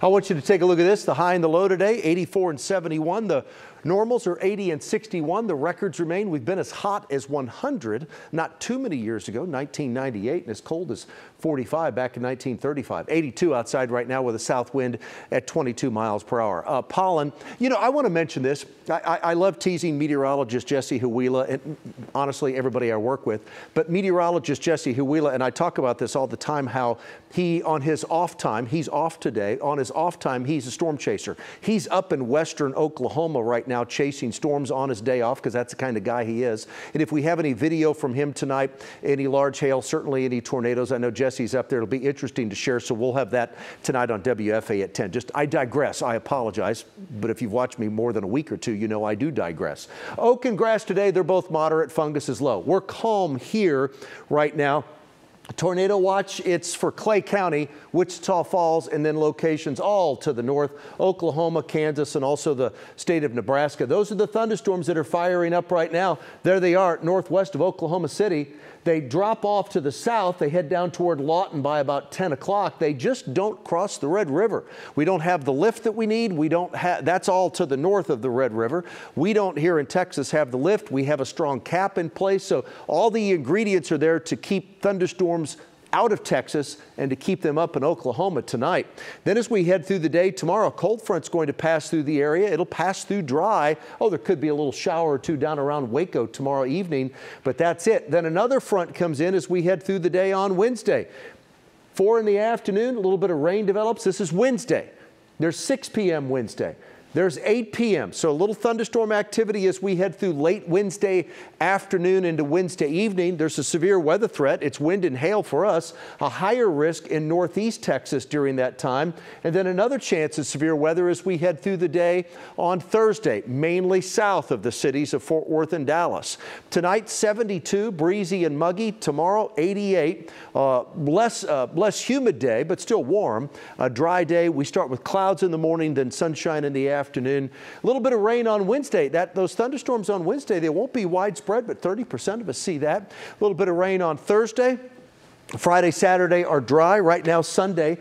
I want you to take a look at this. The high and the low today, 84 and 71. The normals are 80 and 61. The records remain. We've been as hot as 100 not too many years ago, 1998, and as cold as 45 back in 1935. 82 outside right now with a south wind at 22 miles per hour. Uh, pollen, you know, I want to mention this. I, I, I love teasing meteorologist Jesse Huila, and honestly, everybody I work with, but meteorologist Jesse Huila, and I talk about this all the time, how he, on his off time, he's off today, on his off time, he's a storm chaser. He's up in western Oklahoma right now chasing storms on his day off because that's the kind of guy he is. And if we have any video from him tonight, any large hail, certainly any tornadoes, I know Jesse's up there. It'll be interesting to share. So we'll have that tonight on WFAA at 10. Just, I digress. I apologize. But if you've watched me more than a week or two, you know I do digress. Oak and grass today, they're both moderate. Fungus is low. We're calm here right now. Tornado watch, it's for Clay County, Wichita Falls, and then locations all to the north, Oklahoma, Kansas, and also the state of Nebraska. Those are the thunderstorms that are firing up right now. There they are, northwest of Oklahoma City. They drop off to the south. They head down toward Lawton by about 10 o'clock. They just don't cross the Red River. We don't have the lift that we need. We don't have, that's all to the north of the Red River. We don't here in Texas have the lift. We have a strong cap in place. So all the ingredients are there to keep thunderstorms out of Texas and to keep them up in Oklahoma tonight. Then as we head through the day tomorrow, a cold front's going to pass through the area. It'll pass through dry. Oh, there could be a little shower or two down around Waco tomorrow evening, but that's it. Then another front comes in as we head through the day on Wednesday. Four in the afternoon, a little bit of rain develops. This is Wednesday. There's 6 p.m. Wednesday. There's 8 p.m. So a little thunderstorm activity as we head through late Wednesday afternoon into Wednesday evening. There's a severe weather threat. It's wind and hail for us. A higher risk in northeast Texas during that time. And then another chance of severe weather as we head through the day on Thursday, mainly south of the cities of Fort Worth and Dallas. Tonight, 72, breezy and muggy. Tomorrow, 88. Uh, less, uh, less humid day, but still warm. A dry day. We start with clouds in the morning, then sunshine in the afternoon afternoon. A little bit of rain on Wednesday. That Those thunderstorms on Wednesday, they won't be widespread, but 30% of us see that. A little bit of rain on Thursday. Friday, Saturday are dry. Right now, Sunday,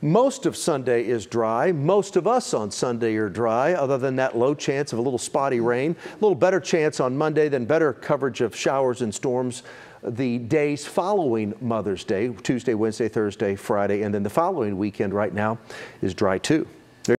most of Sunday is dry. Most of us on Sunday are dry, other than that low chance of a little spotty rain. A little better chance on Monday than better coverage of showers and storms the days following Mother's Day, Tuesday, Wednesday, Thursday, Friday, and then the following weekend right now is dry too.